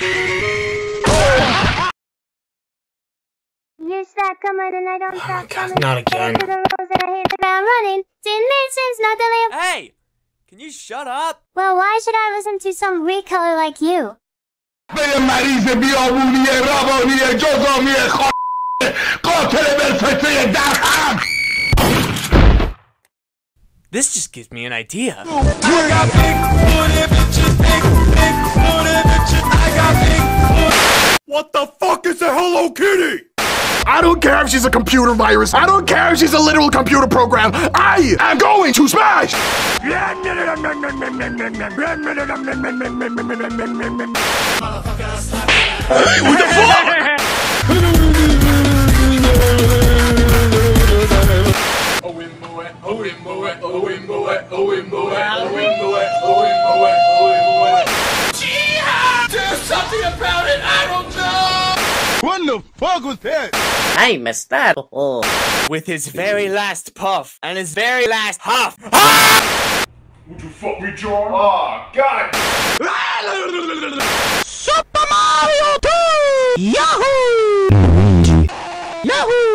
You and I don't oh stop coming. Not again. To the rules that I running. Not the. Hey, can you shut up? Well, why should I listen to some recolor like you? This just gives me an idea. What the fuck is a Hello Kitty? I don't care if she's a computer virus. I don't care if she's a literal computer program. I am going to smash! what the fuck? What the fuck was that? I missed that. Oh. With his very last puff and his very last huff. Ah! Would you fuck me, John? Oh, God. Super Mario 2! Yahoo! Yahoo!